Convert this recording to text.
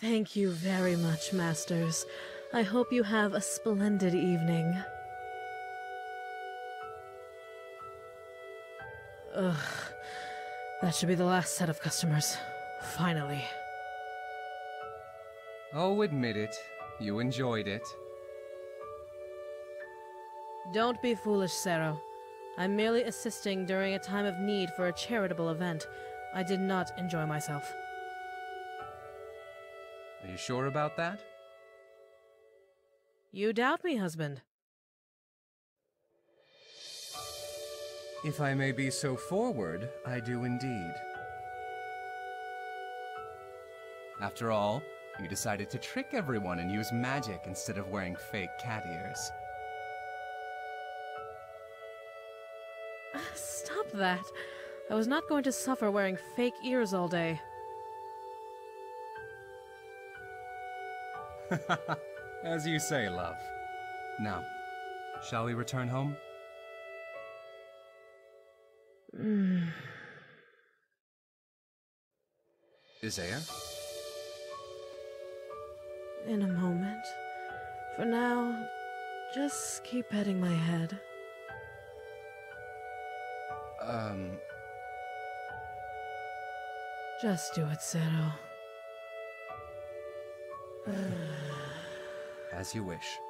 Thank you very much, Masters. I hope you have a splendid evening. Ugh. That should be the last set of customers. Finally. Oh, admit it. You enjoyed it. Don't be foolish, Sero. I'm merely assisting during a time of need for a charitable event. I did not enjoy myself. Sure about that? You doubt me, husband. If I may be so forward, I do indeed. After all, you decided to trick everyone and use magic instead of wearing fake cat ears. Ah, stop that. I was not going to suffer wearing fake ears all day. As you say, love. Now, shall we return home? Ezaeur? In a moment. For now, just keep petting my head. Um, Just do it, Zero. as you wish.